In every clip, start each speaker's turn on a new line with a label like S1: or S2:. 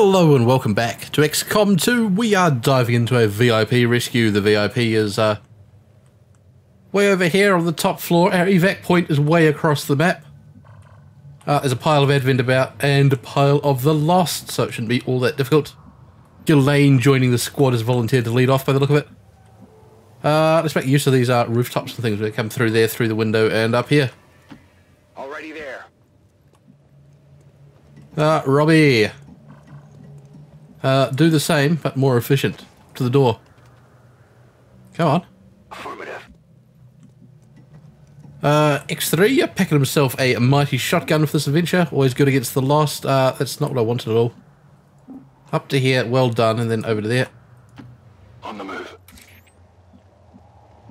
S1: Hello and welcome back to XCOM 2. We are diving into a VIP rescue. The VIP is uh, way over here on the top floor. Our evac point is way across the map. Uh, there's a pile of advent about and a pile of the lost, so it shouldn't be all that difficult. Ghislaine joining the squad has volunteered to lead off by the look of it. Uh, let's make use of these uh, rooftops and things that come through there, through the window, and up here.
S2: Already there.
S1: Uh, Robbie. Uh, do the same, but more efficient. To the door. Come on.
S2: Affirmative.
S1: Uh, X3 packing himself a mighty shotgun for this adventure. Always good against the lost. Uh, that's not what I wanted at all. Up to here, well done, and then over to there.
S2: On the move.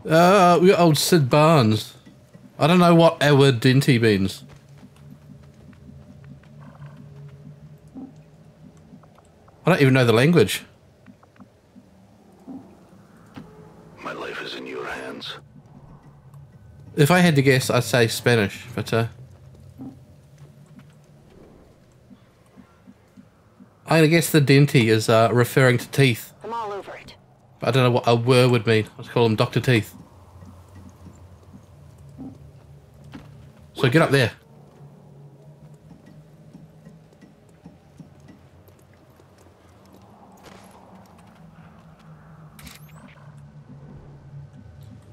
S1: Uh, we got old Sid Barnes. I don't know what our dinty means. I don't even know the language.
S2: My life is in your hands.
S1: If I had to guess, I'd say Spanish, but uh, I'm guess the denty is uh, referring to teeth.
S3: I'm all over it.
S1: But I don't know what a word would mean. Let's call him Doctor Teeth. So get up there.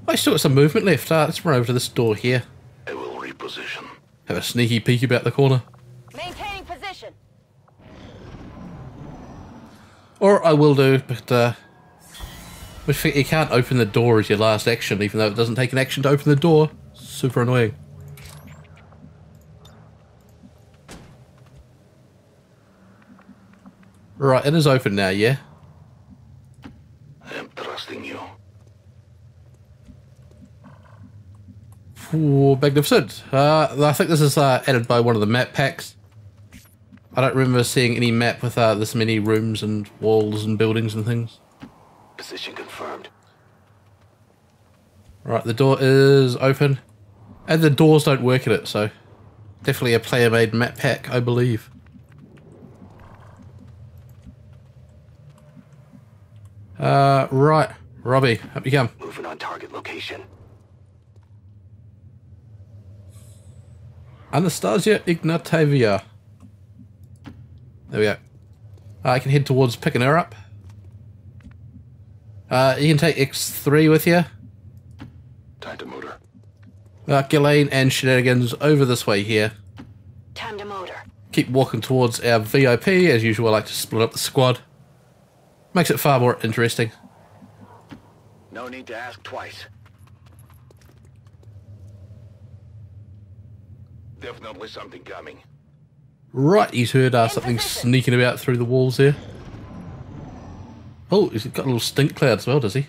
S1: I still got some movement left. Uh, let's run over to this door here.
S2: I will reposition.
S1: Have a sneaky peek about the corner.
S3: Maintaining position.
S1: Or I will do, but uh, but you can't open the door as your last action, even though it doesn't take an action to open the door. Super annoying. Right, it is open now, yeah?
S2: I am trusting you.
S1: Ooh, magnificent. Uh, I think this is uh, added by one of the map packs. I don't remember seeing any map with uh, this many rooms and walls and buildings and things.
S2: Position confirmed.
S1: Right, the door is open. And the doors don't work in it, so definitely a player-made map pack, I believe. Uh, right. Robbie, up you come.
S2: Moving on target location.
S1: Anastasia Ignatavia. There we go. Uh, I can head towards picking her up. Uh, you can take X3 with you.
S2: Time to motor.
S1: Uh, Ghislaine and Shenanigans over this way here.
S3: Time to motor.
S1: Keep walking towards our VIP. As usual, I like to split up the squad. Makes it far more interesting.
S2: No need to ask twice. Definitely something coming.
S1: Right, he's heard uh, something sneaking about through the walls here. Oh, he's got a little stink cloud as well, does he?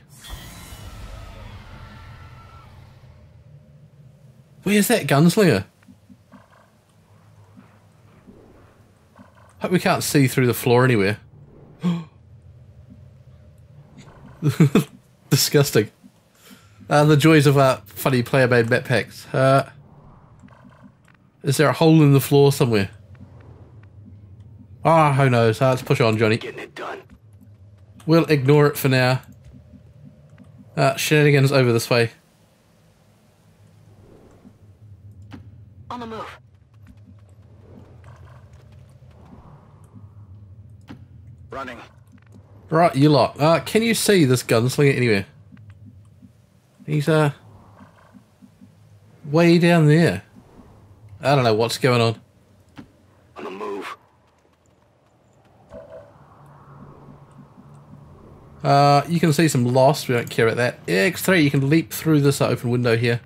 S1: Where's that gunslinger? Hope we can't see through the floor anywhere. Disgusting. Uh, the joys of uh, funny player-made map packs. Uh, is there a hole in the floor somewhere? Ah, who knows? Uh, let's push on, Johnny.
S2: Getting it done.
S1: We'll ignore it for now. Uh, shenanigans over this way.
S3: On the move.
S2: Running.
S1: Right, you lot. Uh, can you see this gunslinger anywhere? He's, uh... Way down there. I don't know what's going on.
S2: On the move.
S1: Uh, you can see some lost. We don't care about that. X3, you can leap through this open window here.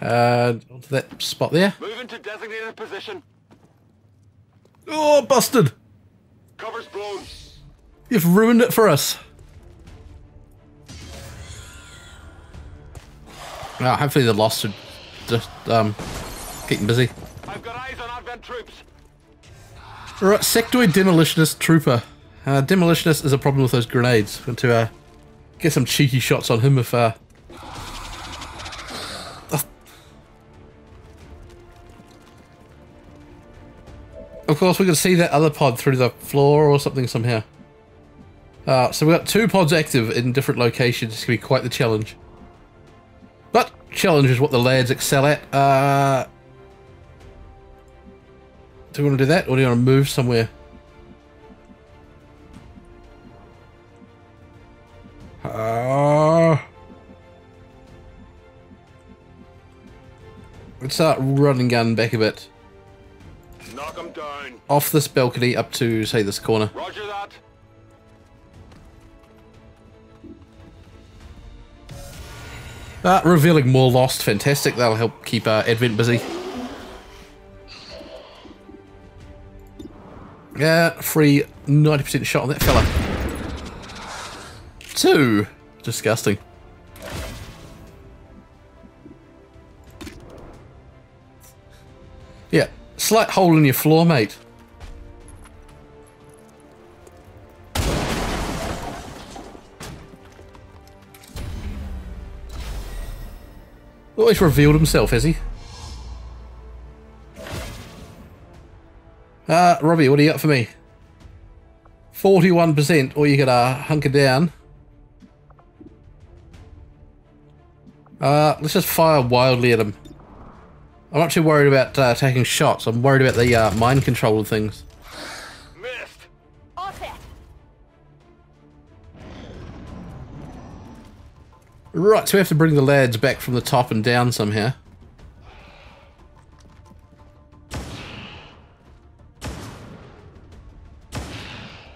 S1: Uh, onto that spot there.
S2: Moving to designated position.
S1: Oh, busted!
S2: Covers blown.
S1: You've ruined it for us. Ah, hopefully the lost are just um getting busy.
S2: I've got eyes on Advent troops.
S1: Right, sectoid demolitionist trooper. Uh, demolitionist is a problem with those grenades. Want to uh, get some cheeky shots on him if uh. Of course, we can see that other pod through the floor or something somehow. Uh, so we've got two pods active in different locations. It's going to be quite the challenge. But challenge is what the lads excel at. Uh, do we want to do that or do you want to move somewhere? Uh, let's start running gun back a bit.
S2: Knock him down.
S1: Off this balcony up to, say, this corner.
S2: Roger that.
S1: Uh, revealing more lost. Fantastic. That'll help keep uh, Advent busy. Yeah, free 90% shot on that fella. Two. Disgusting. Yeah, slight hole in your floor, mate. Always revealed himself, has he? Uh, Robbie, what do you got for me? 41%, or you could uh, hunker down. Uh, let's just fire wildly at him. I'm not too worried about uh, taking shots. I'm worried about the uh, mind control of things.
S2: Missed.
S3: All.
S1: Right, so we have to bring the lads back from the top and down somehow.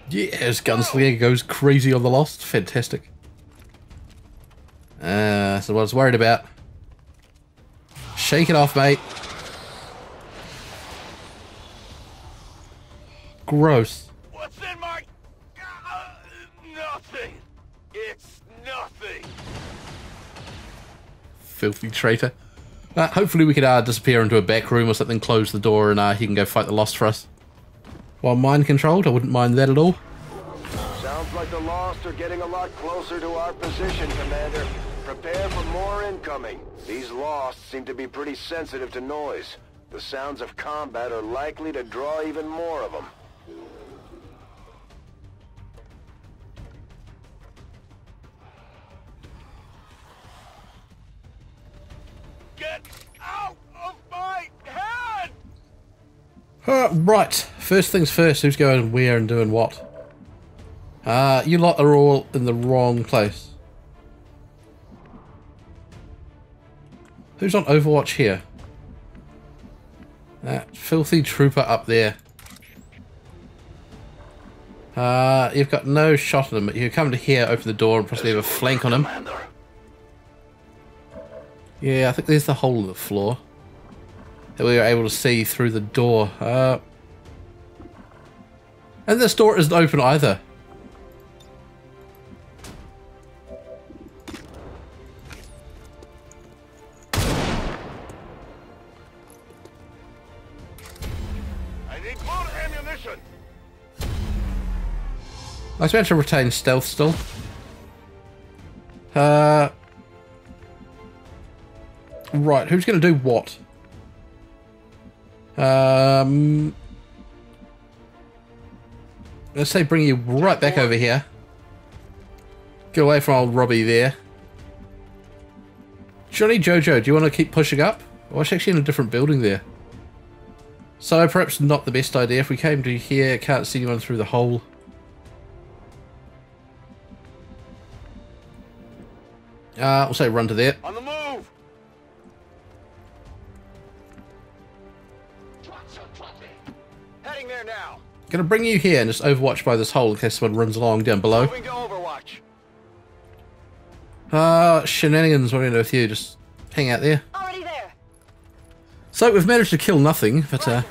S1: Yes, Gunslinger goes crazy on the Lost. Fantastic. Uh, so what I was worried about. Shake it off, mate. Gross.
S2: What's in my... Uh, nothing. It's nothing.
S1: Filthy traitor. Uh, hopefully we can uh, disappear into a back room or something, close the door, and uh, he can go fight the Lost for us. While mind controlled, I wouldn't mind that at all.
S4: Sounds like the Lost are getting a lot closer to our position, Commander. Prepare for more incoming. These Lost seem to be pretty sensitive to noise. The sounds of combat are likely to draw even more of them.
S2: Get out of my head!
S1: Uh, right, first things first, who's going where and doing what? Uh, you lot are all in the wrong place. Who's on Overwatch here? That filthy trooper up there. Uh, you've got no shot at him, but you come to here, open the door, and possibly have a flank on him. Yeah, I think there's the hole in the floor that we were able to see through the door. Uh, and this door isn't open either.
S2: I need more ammunition.
S1: I was meant to retain stealth still. Uh, right, who's going to do what? Um, let's say bring you right back over here. Get away from old Robbie there. Johnny Jojo, do you want to keep pushing up? Oh, it's actually in a different building there. So perhaps not the best idea. If we came to here, can't see anyone through the hole. Uh, I'll say run to there.
S2: On the move.
S1: Gonna bring you here and just overwatch by this hole in case someone runs along down below.
S2: Moving to Overwatch.
S1: Uh, shenanigans, what do you know with you? Just hang out there.
S3: Already there.
S1: So we've managed to kill nothing, but uh,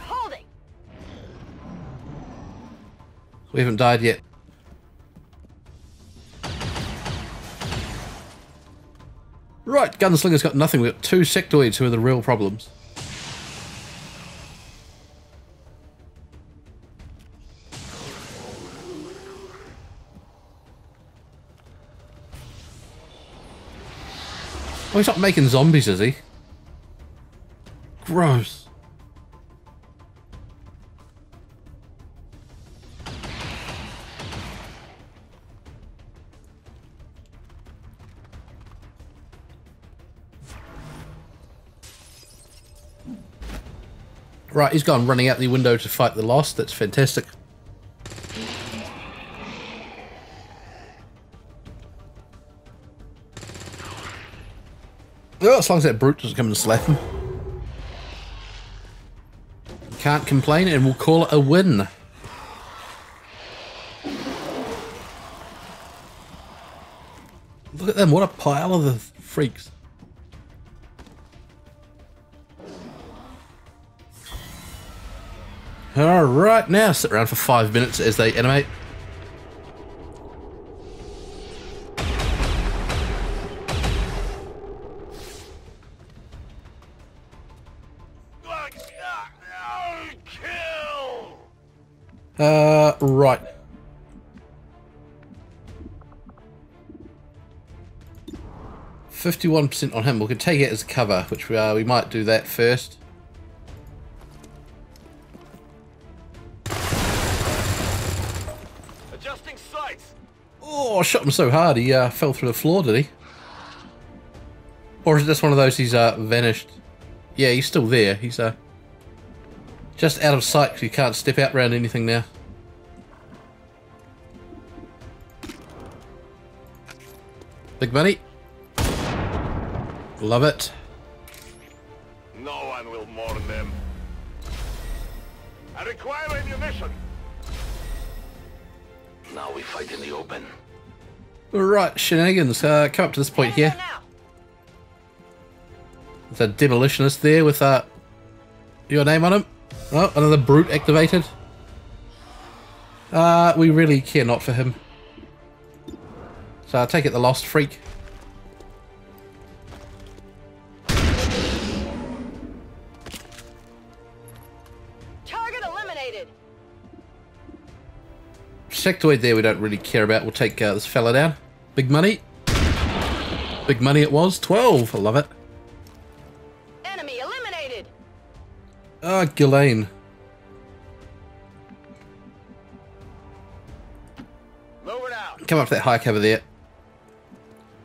S1: we haven't died yet. Right, Gunslinger's got nothing. We've got two sectoids who are the real problems. Oh, he's not making zombies, is he? Gross. Right, he's gone running out the window to fight the lost. That's fantastic. As long as that brute doesn't come and slap him. Can't complain and we'll call it a win. Look at them, what a pile of the freaks. Alright, now sit around for five minutes as they animate. Uh, right. Fifty-one percent on him. We could take it as cover, which we, uh, we might do that first.
S2: Adjusting sights.
S1: Oh, I shot him so hard he uh, fell through the floor, did he? Or is it just one of those he's uh, vanished? Yeah, he's still there. He's uh, just out of sight because he can't step out around anything now. Big money. Love it.
S2: No one will mourn them. I require ammunition.
S4: Now we fight in the open.
S1: Right, shenanigans. Uh, come up to this point here.
S3: there now.
S1: There's a demolitionist there with uh, your name on him. Oh, another brute activated. Uh, we really care not for him. So I take it the lost freak.
S3: Target eliminated.
S1: Sectoid there we don't really care about. We'll take uh, this fella down. Big money. Big money it was. 12. I love it. Ah, Ghislaine. Come up to that high cover there.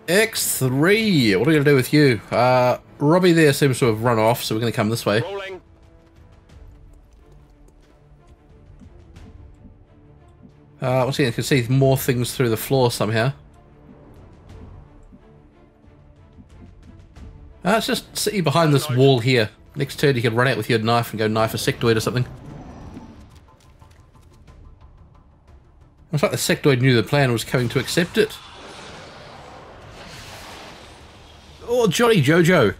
S1: X3. What are we going to do with you? Uh, Robbie there seems to have run off, so we're going to come this way.
S2: Rolling.
S1: Uh, once again, you can see more things through the floor somehow. Uh, it's just sitting behind this wall here. Next turn you can run out with your knife and go knife a sectoid or something. It's like the sectoid knew the plan was coming to accept it. Oh, Johnny Jojo.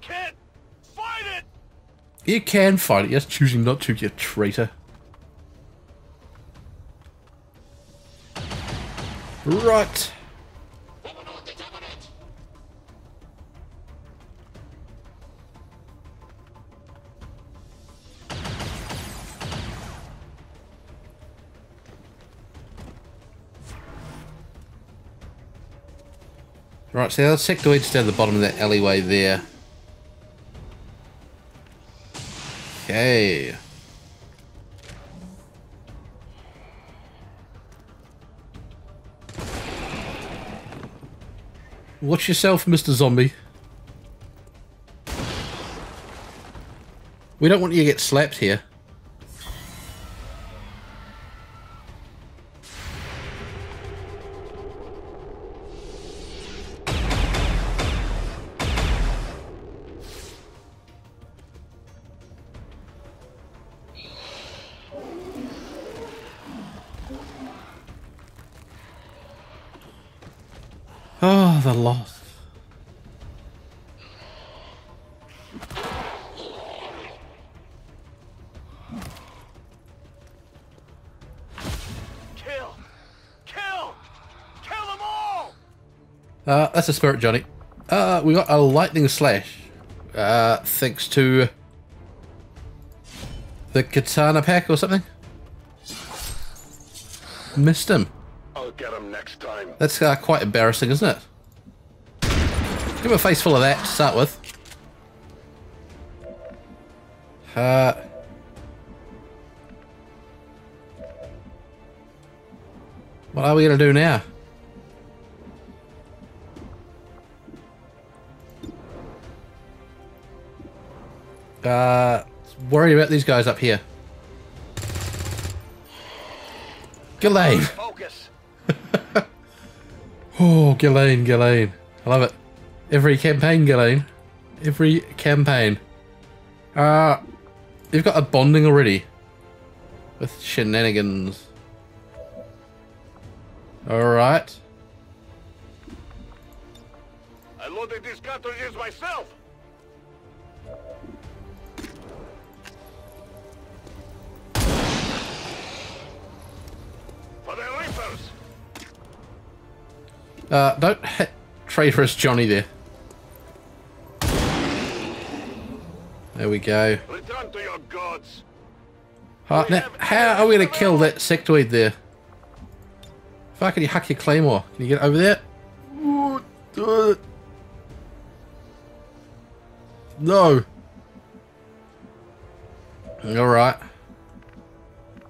S2: Can't fight it.
S1: You can fight it, just choosing not to, you traitor. Right. Right, so the other sectoid's down the bottom of that alleyway there. Okay. Watch yourself, Mr. Zombie. We don't want you to get slapped here. Uh, that's a spirit, Johnny. Uh, we got a lightning slash. Uh, thanks to the katana pack or something. Missed him.
S4: I'll get him next time.
S1: That's uh, quite embarrassing, isn't it? Give him a face full of that to start with. Uh, what are we going to do now? Uh, Worried about these guys up here. Ghislaine.
S4: Focus.
S1: Oh, Ghislaine, Ghislaine. I love it. Every campaign, Ghislaine. Every campaign. Uh, you've got a bonding already. With shenanigans. Alright.
S2: I loaded these cartridges myself. For the Reapers.
S1: Uh, don't hit traitorous Johnny there. There we go.
S2: Return to your gods.
S1: Now, how are we going to kill that sectoid there? Can you huck your claymore. Can you get over there? No. Alright.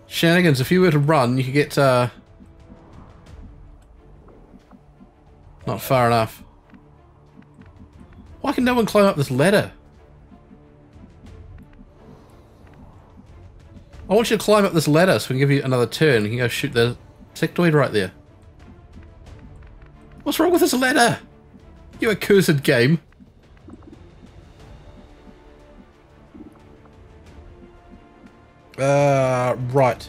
S1: Shenanigans, if you were to run, you could get, uh... Not far enough. Why can no one climb up this ladder? I want you to climb up this ladder so we can give you another turn. You can go shoot the sectoid right there. What's wrong with this ladder? You accursed game. Uh, right.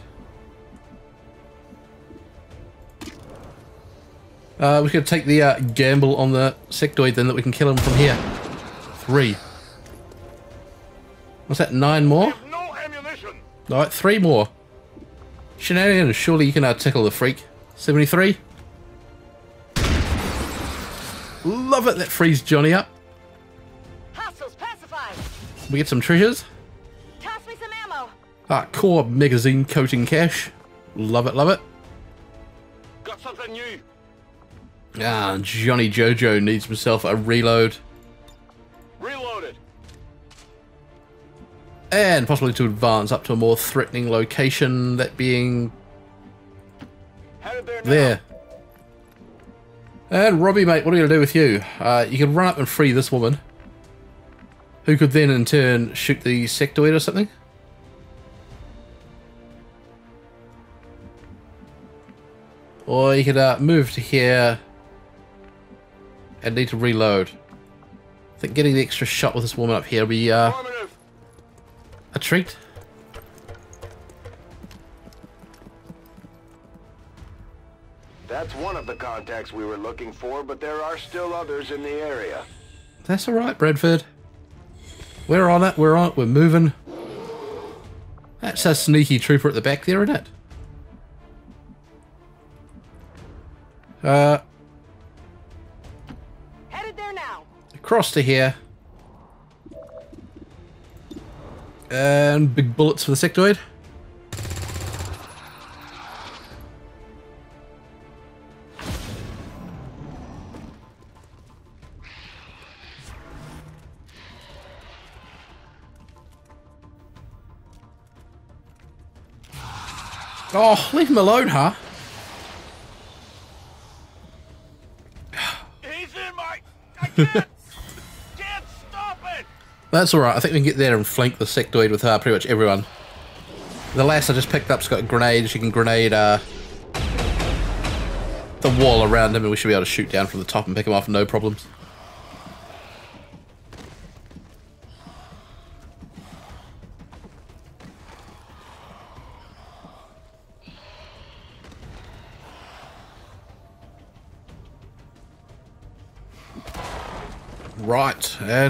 S1: Uh, we could take the uh, gamble on the sectoid then that we can kill him from here. Three. What's that, nine more?
S2: No ammunition.
S1: Alright, three more. Shenanigans, surely you can uh, tickle the freak. 73. Love it, that frees Johnny up.
S3: Hostiles pacified.
S1: We get some treasures.
S3: Toss me some ammo.
S1: Ah, core magazine coating cash. Love it, love it.
S2: Got something new.
S1: Ah, Johnny Jojo needs himself a reload.
S2: Reloaded.
S1: And possibly to advance up to a more threatening location, that being
S2: there
S1: there. And Robbie, mate, what are you going to do with you? Uh, you can run up and free this woman. Who could then, in turn, shoot the sectoid or something? Or you could uh, move to here and need to reload. I think getting the extra shot with this woman up here will be uh, a treat.
S4: That's one of the contacts we were looking for, but there are still others in the area.
S1: That's alright, Bradford. We're on it, we're on it, we're moving. That's a sneaky trooper at the back there, isn't it? Uh,
S3: Headed there now.
S1: across to here. And big bullets for the sectoid. Oh, leave him alone, huh?
S2: He's in my. I can't. can't stop it.
S1: That's alright. I think we can get there and flank the sectoid with uh, pretty much everyone. The last I just picked up's got a grenade. She can grenade uh, the wall around him and we should be able to shoot down from the top and pick him off no problems.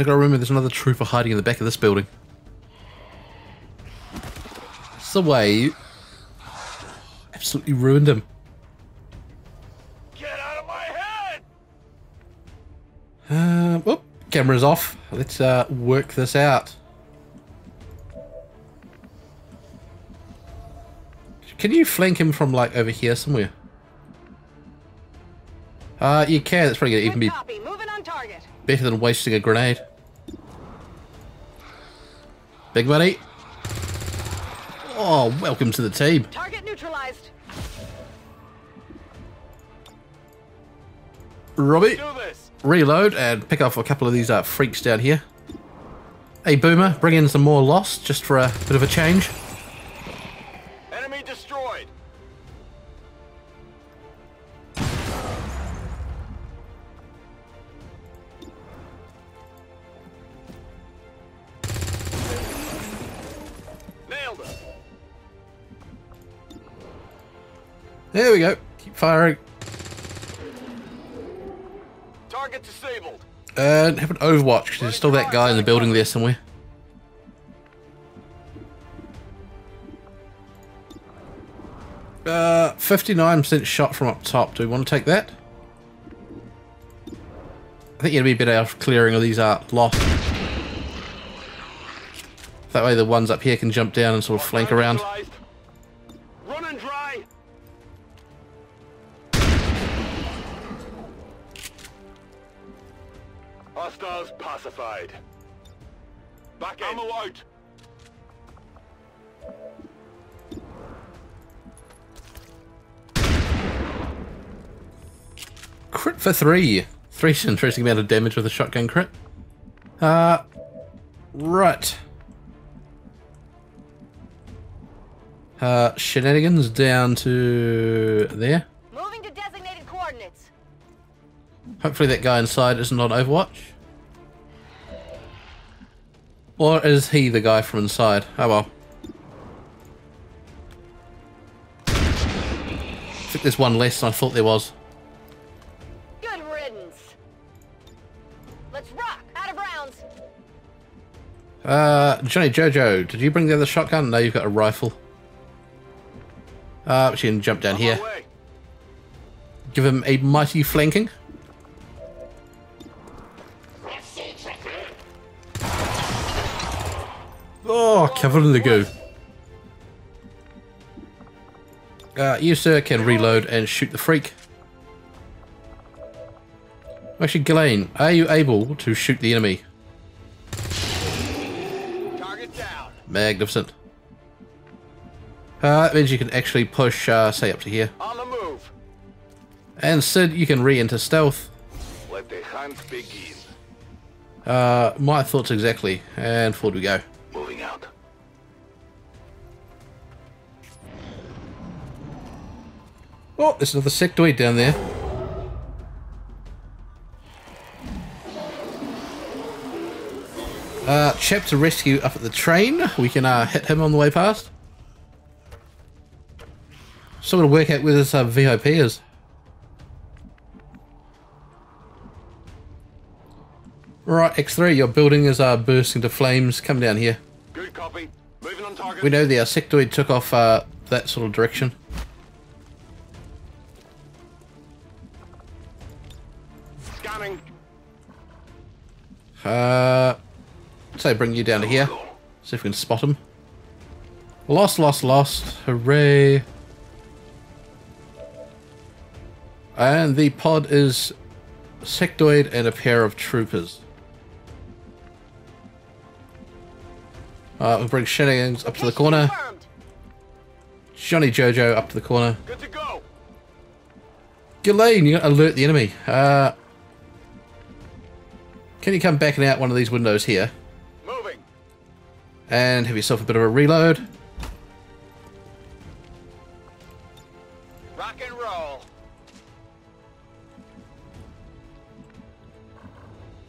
S1: I gotta remember there's another trooper hiding in the back of this building. That's the way. Absolutely ruined him.
S2: Get out of my head.
S1: Uh, whoop, camera's off. Let's uh, work this out. Can you flank him from like over here somewhere? Uh, you can. That's probably gonna even
S3: Good
S1: be
S3: copy. Moving on target.
S1: Better than wasting a grenade. Big buddy. Oh, welcome to the team.
S3: Target neutralized.
S1: Robbie, reload and pick off a couple of these uh, freaks down here. Hey, Boomer, bring in some more Lost just for a bit of a change. Firing.
S2: Target disabled.
S1: And have an Overwatch, 'cause there's still that guy in the building there somewhere. Uh, 59% shot from up top. Do we want to take that? I think you'd be better off clearing all these uh, lost. That way the ones up here can jump down and sort of flank around. Three. Three's an interesting amount of damage with a shotgun crit. Uh, right. Uh, shenanigans down to there.
S3: Moving to designated coordinates.
S1: Hopefully that guy inside isn't on Overwatch. Or is he the guy from inside? Oh well. I think there's one less than I thought there was. Uh, Johnny Jojo, did you bring the other shotgun? No, you've got a rifle. Uh, she can jump down
S2: On
S1: here. Give him a mighty flanking. Oh, covered in the goo. Uh, you, sir, can reload and shoot the freak. Actually, Ghislaine, are you able to shoot the enemy? Magnificent. Uh, that means you can actually push, uh, say, up to here.
S2: On the move.
S1: And Sid, you can re-enter stealth.
S2: Let the hunt begin.
S1: Uh, my thoughts exactly. And forward we go.
S2: Moving out.
S1: Oh, there's another sectoid down there. Uh, to rescue up at the train. We can uh, hit him on the way past. So we'll work out where this uh, VIP is. Right, X3, your building is uh, bursting to flames. Come down here.
S2: Good copy. Moving on target.
S1: We know the uh, sectoid took off uh, that sort of direction.
S2: Scanning.
S1: Uh, say bring you down to here. See if we can spot him. Lost, lost, lost. Hooray. And the pod is sectoid and a pair of troopers. Uh, we'll bring Shenanigans up to the corner. Johnny Jojo up to the corner.
S2: Good to go.
S1: Ghislaine, you gotta alert the enemy. Uh, can you come back and out one of these windows here?
S2: Moving.
S1: And have yourself a bit of a reload.
S2: Rock and roll.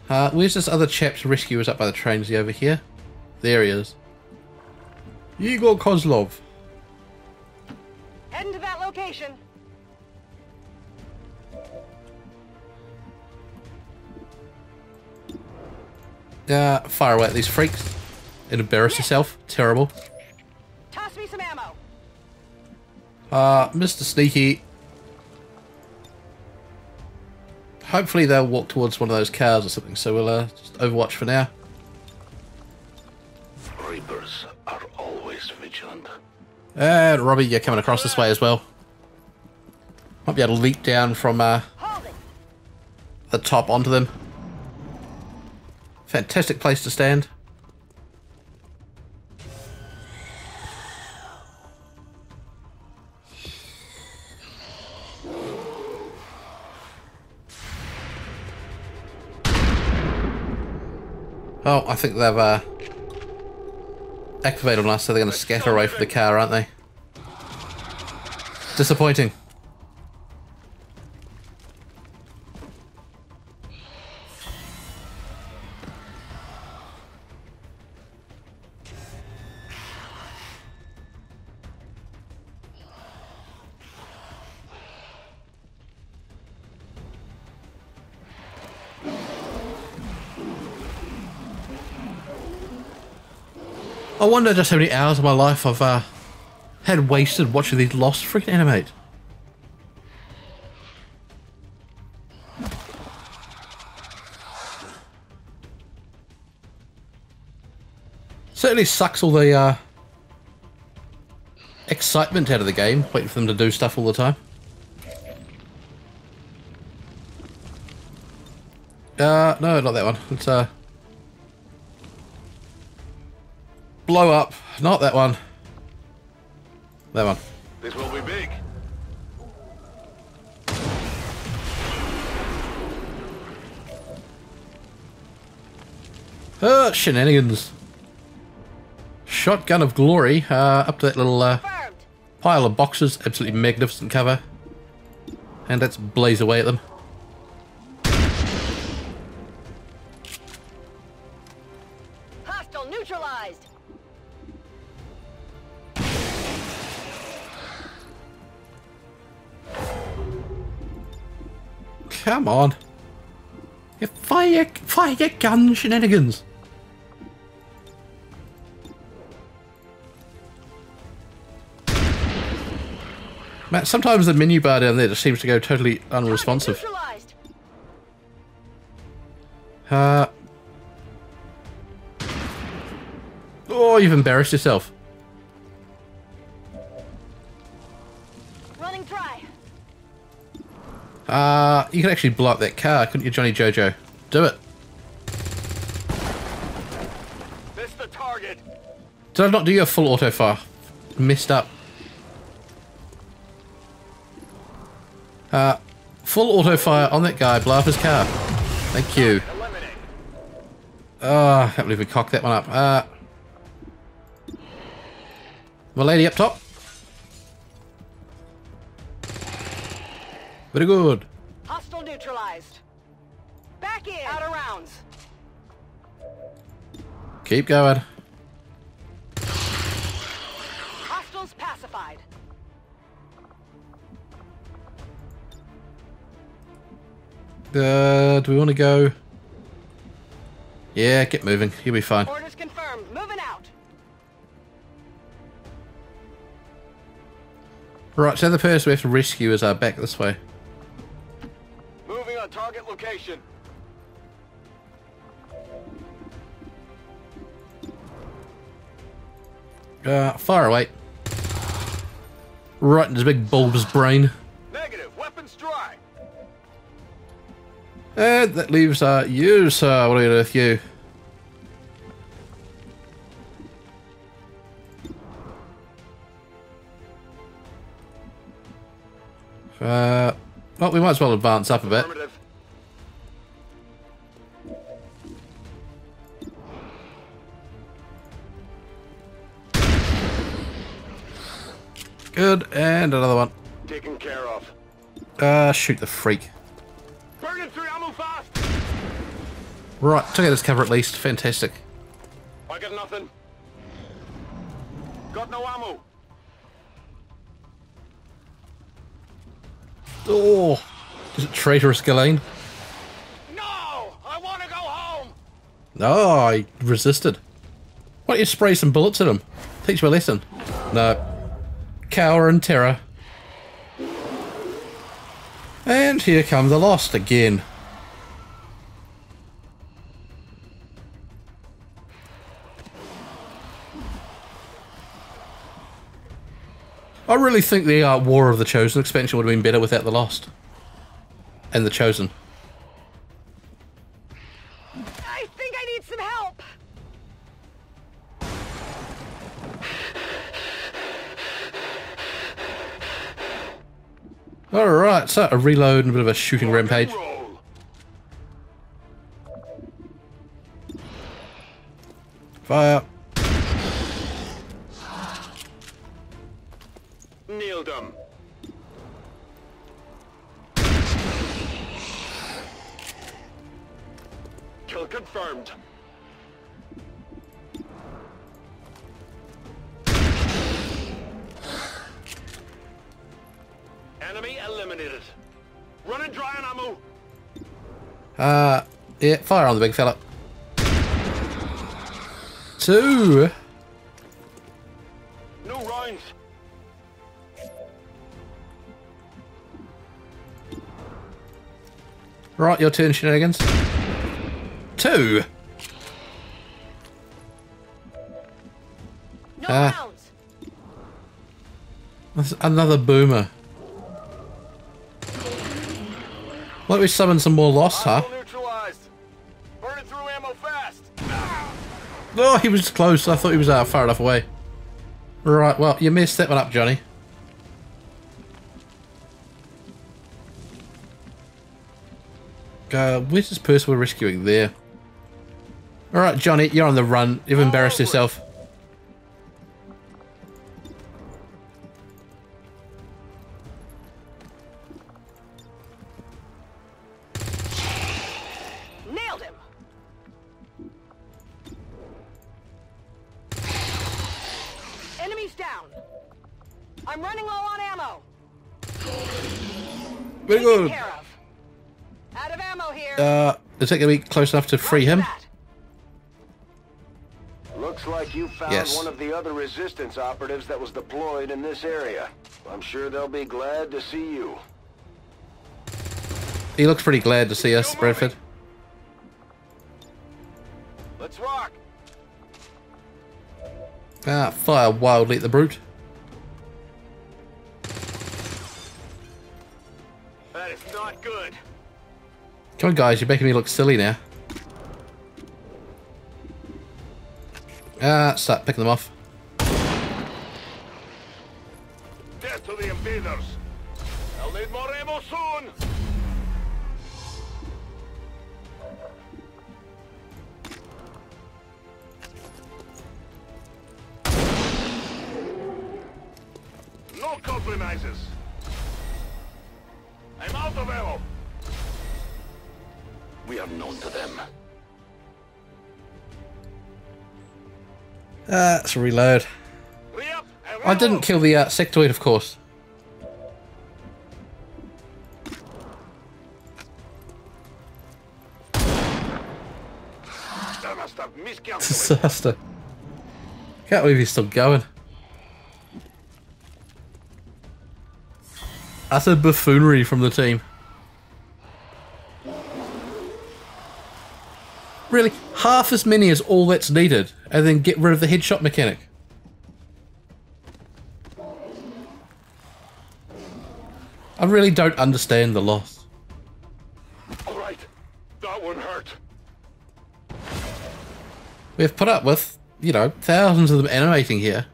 S1: Uh, where's this other chap's rescue is up by the train? Is he over here? There he is. Igor Kozlov.
S3: Heading to that location.
S1: Uh, fire away at these freaks. And embarrass yourself. Terrible.
S3: Toss me some ammo.
S1: Uh, Mr. Sneaky. Hopefully they'll walk towards one of those cars or something, so we'll uh, just overwatch for now.
S2: Reapers are always vigilant.
S1: And Robbie, you're coming across this way as well. Might be able to leap down from uh, the top onto them. Fantastic place to stand. Oh, I think they've uh, activated on us, so they're going to scatter away from the car, aren't they? Disappointing. Wonder just how many hours of my life I've uh, had wasted watching these lost freaking animate. Certainly sucks all the uh, excitement out of the game, waiting for them to do stuff all the time. Uh, no, not that one. It's uh, blow up. Not that one. That one.
S2: This will be big.
S1: Uh, shenanigans. Shotgun of Glory, uh, up to that little uh, pile of boxes. Absolutely magnificent cover. And let's blaze away at them. Come on. Fire, fire your gun, shenanigans. Man, sometimes the menu bar down there just seems to go totally unresponsive. Uh. Oh, you've embarrassed yourself. Uh, you could actually blow up that car, couldn't you, Johnny Jojo? Do it.
S2: Missed the target.
S1: Did I not do your full auto fire? Messed up. Uh, full auto fire on that guy, blow up his car. Thank you. Oh, I can't believe we cocked that one up. Uh, my lady up top. Very good.
S3: Hostile neutralized. Back in. Out of rounds.
S1: Keep going.
S3: Hostiles pacified.
S1: Uh, do we want to go? Yeah, get moving. You'll be fine.
S3: Orders confirmed. Moving out.
S1: Right, so the person we have to rescue is our back this way.
S2: Moving on target location.
S1: Uh, far away. Right in his big bulbous brain.
S2: Negative. Weapons dry.
S1: And that leaves uh, you, sir. What are we going to do with you? Uh, well, we might as well advance up a bit. Good, and another one.
S2: Taken care of.
S1: Uh, shoot the freak.
S2: Burning through ammo fast.
S1: Right, took out his cover at least. Fantastic.
S2: I got nothing. Got no ammo.
S1: Oh, is it traitorous Ghislaine?
S2: No! I want to go home!
S1: Oh, I resisted. Why don't you spray some bullets at him? Teach him a lesson. No. Cower and terror. And here come the Lost again. I really think the uh, War of the Chosen expansion would have been better without the Lost. And the Chosen. Alright, so a reload and a bit of a shooting rampage. Fire. Fire on the big fella. Two.
S4: No rounds.
S1: Right, your turn, shenanigans. Two.
S3: No
S1: Ah.
S3: rounds.
S1: That's another boomer. Why don't we summon some more lost, huh? Oh, he was close. I thought he was uh, far enough away. Right, well, you missed that one up, Johnny. Uh, where's this person we're rescuing there? Alright, Johnny, you're on the run. You've embarrassed yourself. Good.
S3: Out of ammo here.
S1: Uh, is it going to be close enough to free him?
S3: Roger.
S4: Looks like you found
S1: Yes.
S4: one of the other resistance operatives that was deployed in this area. I'm sure they'll be glad to see you.
S1: He looks pretty glad to see us, Bradford.
S4: Let's rock.
S1: Ah, fire wildly at the brute.
S4: That is not good.
S1: Come on, guys, you're making me look silly now. Ah, start picking them off.
S4: Death to the invaders. I'll need more ammo soon. No compromises. Are to them.
S1: Let's reload. I didn't kill the uh, sectoid, of course. Disaster. Can't believe he's still going. Utter buffoonery from the team. Half as many as all that's needed, and then get rid of the headshot mechanic. I really don't understand the loss.
S4: All right, that one hurt.
S1: We've put up with, you know, thousands of them animating here,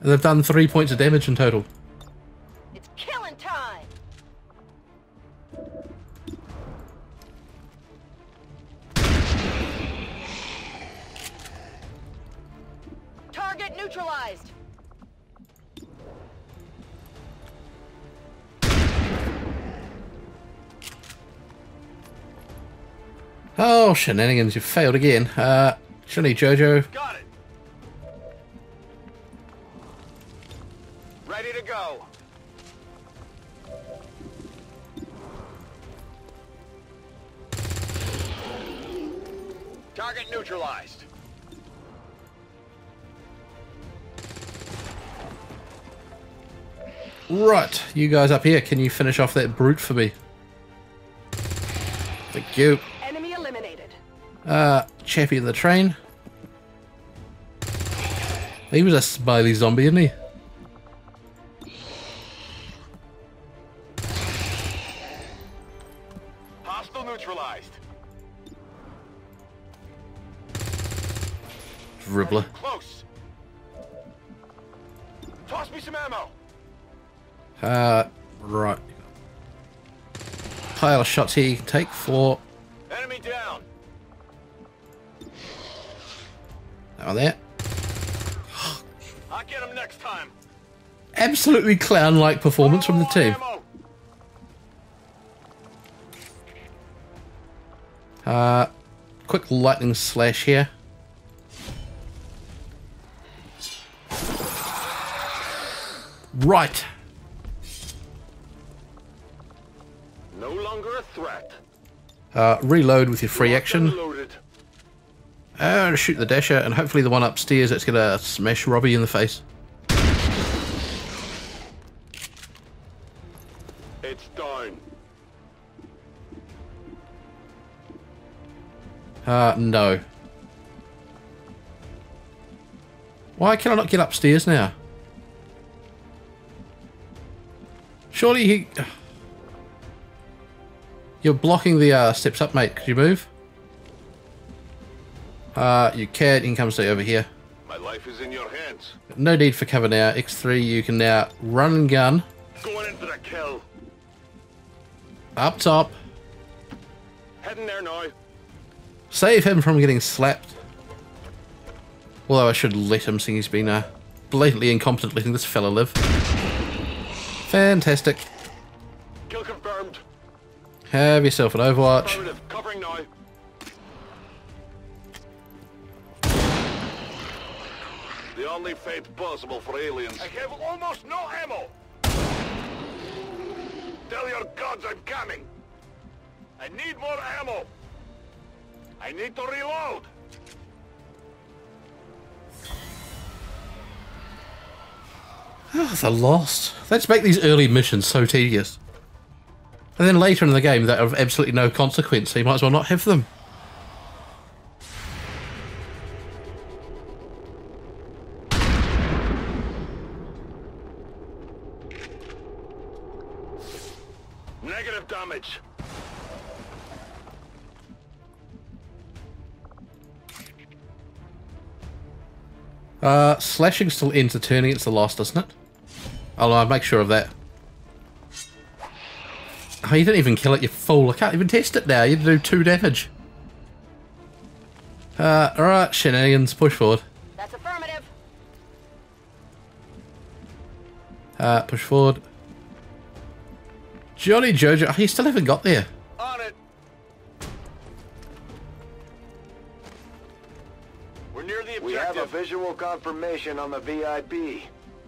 S1: and they've done three points of damage in total. Oh, shenanigans, you failed again. Uh, Johnny Jojo,
S4: Got it. Ready to go. Target neutralized.
S1: Right, you guys up here, can you finish off that brute for me? Thank you.
S3: Enemy eliminated.
S1: Uh, Chappie the train. He was a smiley zombie, isn't he?
S4: Hostile neutralized.
S1: Dribbler.
S4: Close. Toss me some ammo.
S1: Uh, right. Pile of shots here you can take for... Absolutely clown-like performance from the team. Uh, quick lightning slash here. Right.
S2: No longer a threat.
S1: Uh, reload with your free action. Uh, shoot the dasher, and hopefully the one upstairs that's gonna smash Robbie in the face.
S2: It's down.
S1: Uh, no. Why can I not get upstairs now? Surely he... You're blocking the uh, steps up, mate. Could you move? Uh, you can. You can come stay over here.
S2: My life is in your hands.
S1: No need for cover now. X3, you can now run and gun. Up top.
S2: Heading there now.
S1: Save him from getting slapped. Although I should let him, seeing he's been uh, blatantly incompetent letting this fella live. Fantastic.
S2: Kill confirmed.
S1: Have yourself an Overwatch.
S2: Covering now. The only fate possible for aliens. I have almost no ammo. Tell your gods I'm coming. I need more ammo. I need to reload.
S1: Oh, the lost. Let's make these early missions so tedious. And then later in the game, that have absolutely no consequence, so you might as well not have them. Uh, slashing still ends the turning, it's the lost, doesn't it? I'll uh, make sure of that. Oh, you didn't even kill it, you fool. I can't even test it now. You do two damage. Uh, alright, shenanigans, push forward.
S3: That's affirmative.
S1: Uh, push forward. Johnny Jojo, oh, you still haven't got there.
S4: Visual confirmation on the VIP.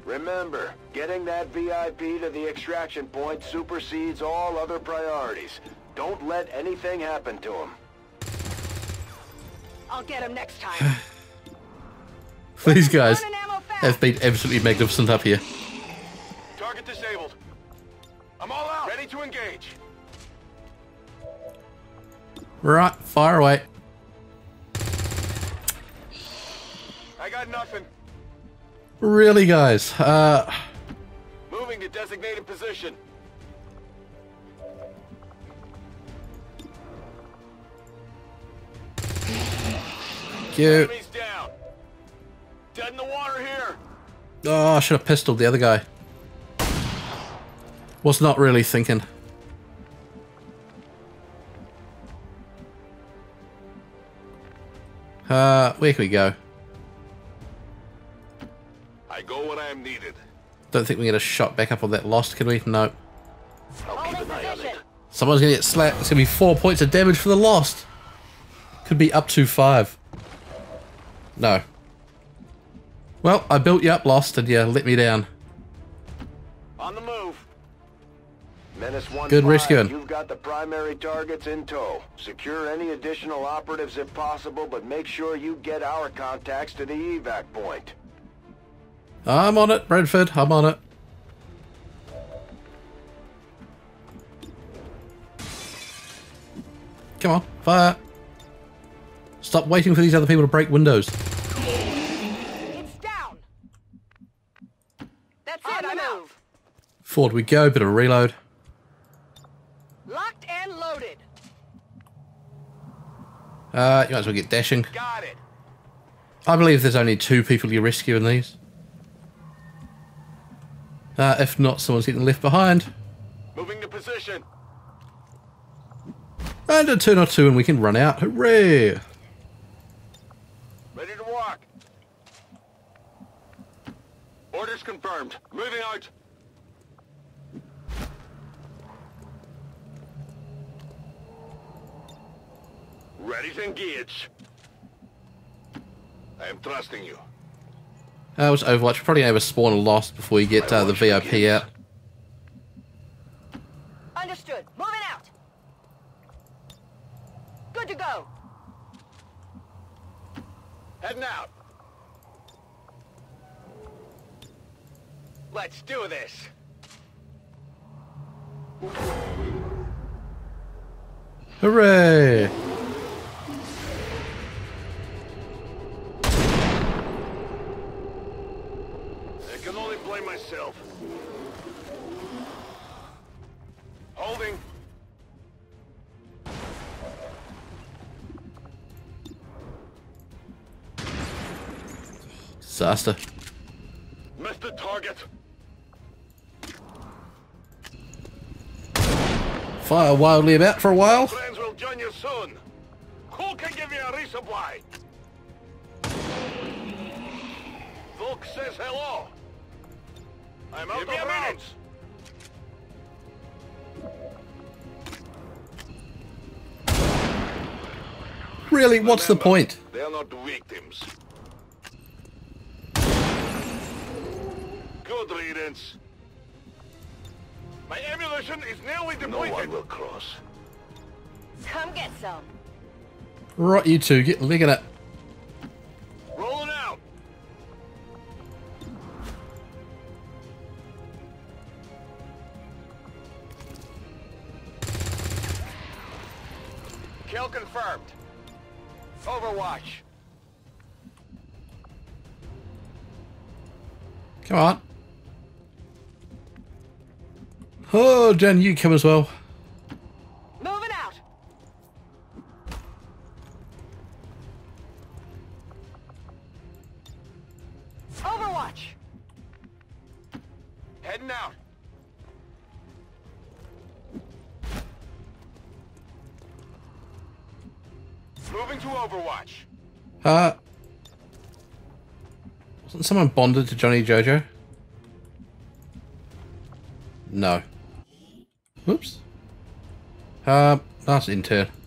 S4: Remember, getting that VIP to the extraction point supersedes all other priorities. Don't let anything happen to him.
S3: I'll get him next time.
S1: These guys
S3: Run and ammo fast.
S1: have been absolutely magnificent up here.
S2: Target disabled. I'm all out. Ready to engage.
S1: Right, fire away.
S2: I got nothing.
S1: Really, guys? Uh,
S2: Moving to designated position. down. Dead in the water here.
S1: Oh, I should have pistoled the other guy. Was not really thinking. Uh, where can we go? Don't think we can get a shot back up on that lost, can we? No.
S2: I'll
S3: Hold
S2: keep
S3: in
S2: an eye on
S3: position.
S2: it.
S1: Someone's gonna get slapped. It's gonna be four points of damage for the lost. Could be up to five. No. Well, I built you up, lost, and you let me down.
S2: On the move.
S4: Menace 1
S1: Good rescuing.
S4: You've got the primary targets in tow. Secure any additional operatives if possible, but make sure you get our contacts to the evac point.
S1: I'm on it, Bradford. I'm on it. Come on, fire. Stop waiting for these other people to break windows.
S3: It's down. That's it. I move.
S1: Forward we go, bit of reload.
S3: Locked and loaded.
S1: Uh, you might as well get dashing.
S2: Got it.
S1: I believe there's only two people you rescue in these. Uh, if not, someone's getting left behind.
S2: Moving to position.
S1: And a turn or two and we can run out. Hooray!
S2: Ready to walk. Orders confirmed. Moving out. Ready to engage. I am trusting you.
S1: Uh, was Overwatch. Probably over spawn and lost before you get uh, the VIP out. Fire wildly about for a while.
S2: Friends will join you soon. Who can give you a resupply? Volk says hello. I'm out give of rounds.
S1: Really, what's the point?
S2: They are not victims. Good riddance. My ammunition is nearly depleted. No one will cross.
S3: Come get some.
S1: Right, you two, get look at it.
S2: Rolling out. Kill confirmed. Overwatch.
S1: Come on. Oh, Jen, you come as well.
S3: Moving out. Overwatch.
S2: Heading out. Moving to Overwatch.
S1: Uh, wasn't someone bonded to Johnny Jojo? Uh, that's intern.
S2: It's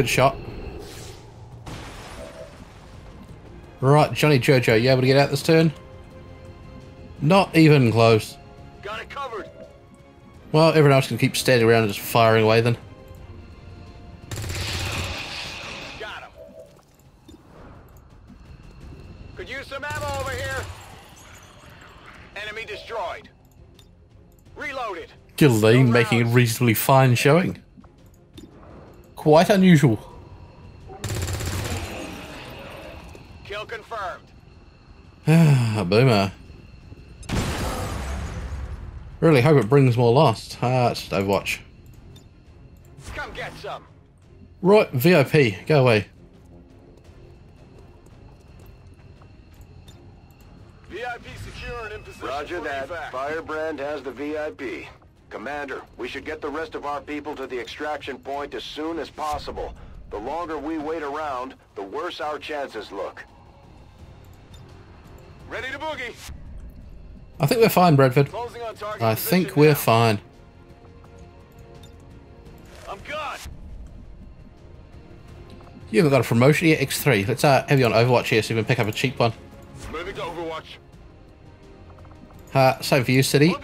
S1: good shot. Right, Johnny Jojo, you able to get out this turn? Not even close.
S2: Got it covered.
S1: Well, everyone else can keep standing around and just firing away then.
S2: Got him. Could use some ammo over here. Enemy destroyed. Reloaded.
S1: Gilleen
S2: No
S1: making a reasonably fine showing. Quite unusual.
S2: Kill confirmed.
S1: Ah, boomer. Really hope it brings more lost. Ah, it's just Overwatch.
S2: Come get some.
S1: Right, VIP, go away.
S2: VIP secure and in position
S4: Roger that. Firebrand has the VIP. Commander, we should get the rest of our people to the extraction point as soon as possible. The longer we wait around, the worse our chances look.
S2: Ready to boogie.
S1: I think we're fine, Bradford.
S2: Closing on target
S1: I think we're
S2: now.
S1: fine.
S2: I'm gone.
S1: You haven't got a promotion yet, X3. Let's uh, have you on Overwatch here so we can pick up a cheap one.
S2: Moving to Overwatch.
S1: Uh, same for you, City.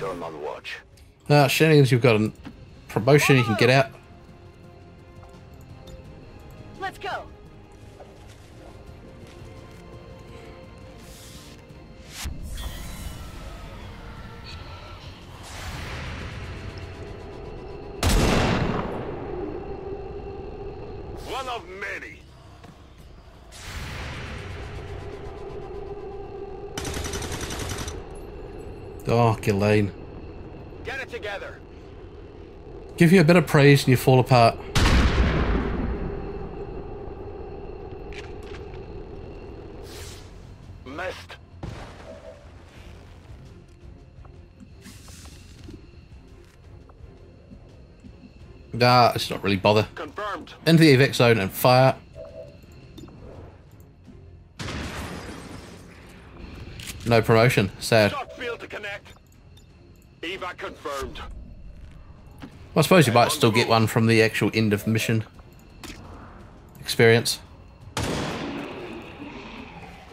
S2: Loading fresh ammo.
S4: On watch.
S1: Uh, shenanigans, you've got a promotion, you can get out.
S3: Let's go.
S1: Oh, Elaine.
S2: Get it together.
S1: Give you a bit of praise and you fall apart.
S2: Missed.
S1: Nah, it's not really bother.
S2: Confirmed.
S1: Into the evac zone and fire. No promotion. Sad.
S2: Shot field to connect. Evac confirmed.
S1: I suppose you might still get one from the actual end of mission experience.
S2: For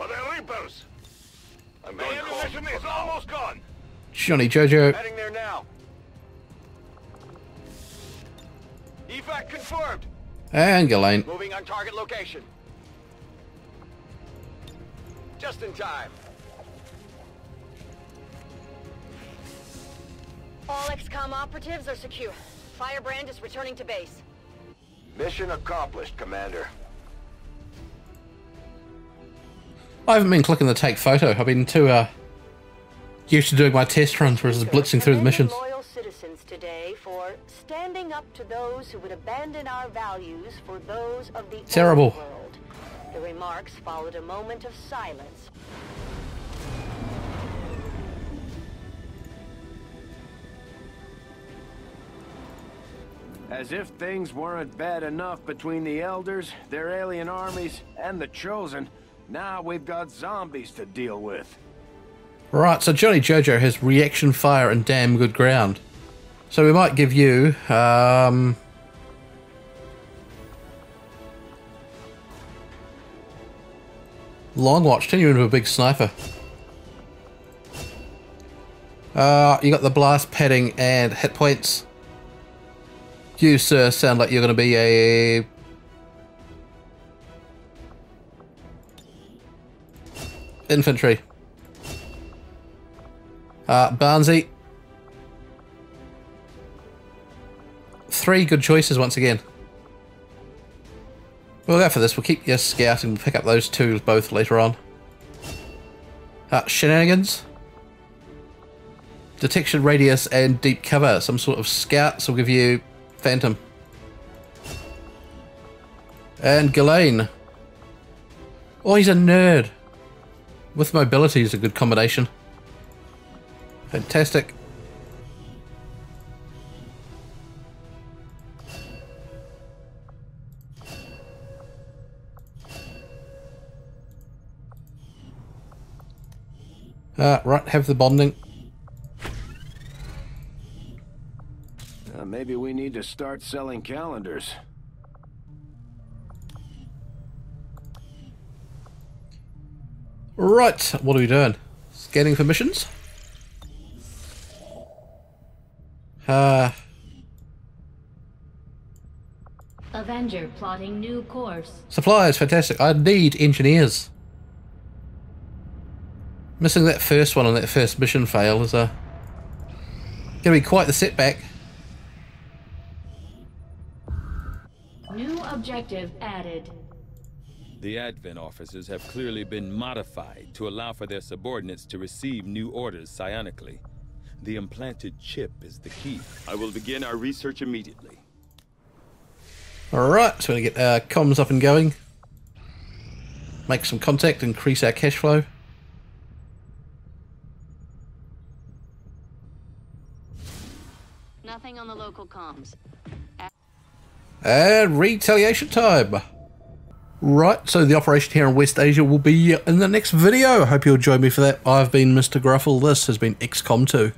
S2: the Reapers. The ammunition is almost gone.
S1: Johnny Jojo.
S2: Heading there now. Evac confirmed.
S1: And Ghislaine.
S2: Moving on target location. Just in time.
S3: All XCOM operatives are secure. Firebrand is returning to base.
S4: Mission accomplished, Commander.
S1: I haven't been clicking the take photo. I've been too uh, used to doing my test runs versus blitzing through the
S3: Commending
S1: missions.
S3: Loyal citizens today for standing up to those who would abandon our values for those of the
S1: Terrible.
S3: world. The remarks followed a moment of silence.
S5: As if things weren't bad enough between the Elders, their alien armies, and the Chosen, now we've got zombies to deal with.
S1: Right, so Johnny Jojo has reaction fire and damn good ground. So we might give you um, long watch. Turn you into a big sniper. Uh, you got the blast padding and hit points. You, sir, sound like you're going to be a infantry. Uh, Barnsey. Three good choices once again. We'll go for this. We'll keep your scout and pick up those two both later on. Uh, shenanigans. Detection radius and deep cover. Some sort of scouts will give you phantom. And Ghislaine. Oh, he's a nerd. With mobility is a good combination. Fantastic. Uh, right, have the bonding.
S5: Maybe we need to start selling calendars.
S1: Right, what are we doing? Scanning for missions? Uh,
S6: Avenger plotting new course.
S1: supplies, fantastic. I need engineers. Missing that first one on that first mission fail is uh, gonna be quite the setback.
S6: Objective added.
S7: The Advent officers have clearly been modified to allow for their subordinates to receive new orders psionically. The implanted chip is the key. I will begin our research immediately.
S1: Alright, so we're gonna get uh, comms up and going. Make some contact, increase our cash flow.
S3: Nothing on the local comms.
S1: And retaliation time. Right, so the operation here in West Asia will be in the next video. I hope you'll join me for that. I've been Mr. Gruffle. This has been XCOM 2.